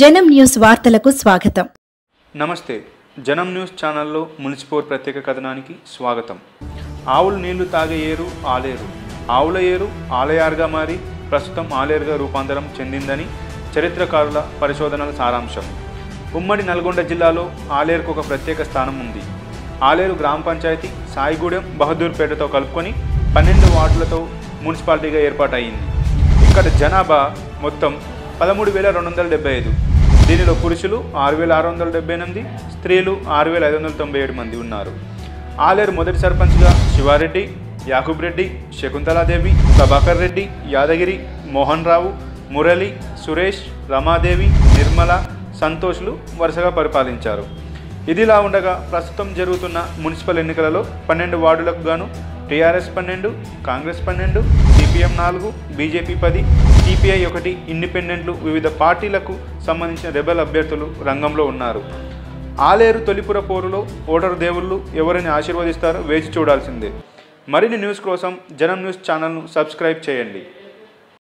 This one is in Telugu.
జనం న్యూస్ వార్తలకు స్వాగతం. నమస్తే జనం న్యూస్ ఛానల్లో మున్సిపల్ ప్రత్యేక కథనానికి స్వాగతం. ఆవులు నీళ్ళు తాగే ఏరు ఆలేరు. ఆవుల ఏరు ఆలయారుగా మారి ప్రస్తుతం ఆలేరుగా రూపాంతరం చెందిందని చరిత్రకారుల పరిశోధనల సారాంశం. ఉమ్మడి నల్గొండ జిల్లాలో ఆలేరుకు ఒక ప్రత్యేక స్థానం ఉంది. ఆలేరు గ్రామ పంచాయతీ సాయిగూడెం బహదూర్పేటతో కలుపుకొని పన్నెండు వార్డులతో మున్సిపాలిటీగా ఏర్పాటయింది. ఇక్కడ జనాభా మొత్తం పదమూడు వేల రెండు వందల డెబ్బై ఐదు. దీనిలో పురుషులు ఆరు వేల ఆరు వందల డెబ్బై ఎనిమిది స్త్రీలు ఆరు వేల ఐదు వందల తొంభై ఏడు మంది ఉన్నారు. ఆలేరు మొదటి సర్పంచ్గా శివారెడ్డి యాకూబ్ రెడ్డి శకుంతలాదేవి ప్రభాకర్ రెడ్డి యాదగిరి మోహన్ రావు మురళి సురేష్ రమాదేవి నిర్మల సంతోష్లు వరుసగా పరిపాలించారు. ఇదిలా ఉండగా ప్రస్తుతం జరుగుతున్న మున్సిపల్ ఎన్నికలలో పన్నెండు వార్డులకు గాను టీఆర్ఎస్ పన్నెండు కాంగ్రెస్ పన్నెండు సిపిఎం నాలుగు బీజేపీ పది సిపిఐ ఒకటి ఇండిపెండెంట్లు వివిధ పార్టీలకు సంబంధించిన రెబెల్ అభ్యర్థులు రంగంలో ఉన్నారు. ఆలేరు తొలిపుర పోరులో ఓటరు దేవుళ్ళు ఎవరిని ఆశీర్వదిస్తారో వేచి చూడాల్సిందే. మరిన్ని న్యూస్ కోసం జనం న్యూస్ ఛానల్ను సబ్స్క్రైబ్ చేయండి.